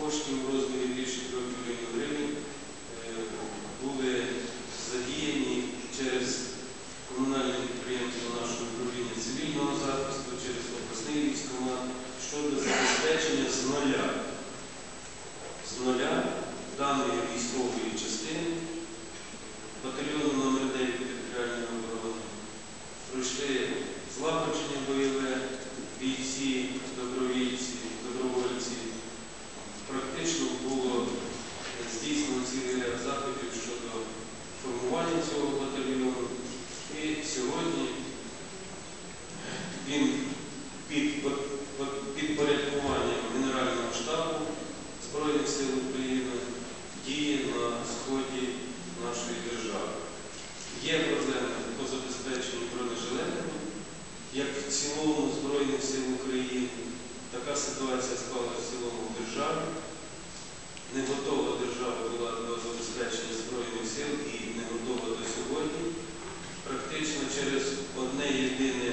Коштів у розмірі більше 3 мільйонів гривень е, були задіяні через комунальне підприємство нашого управління цивільного захисту, через обласний військомат щодо забезпечення з нуля. З нуля даної військової формування цього батальйону. І сьогодні він під під- підпорядкуванням Генерального штабу Збройних сил України діє на сході нашої держави. Є проблеми по забезпеченню бронежилетами, як в цілому Збройних сил України. Така ситуація склалася в цілому в державі. Не готова держава була до забезпечення Збройних сил і не готова до сьогодні. Практично через одне єдине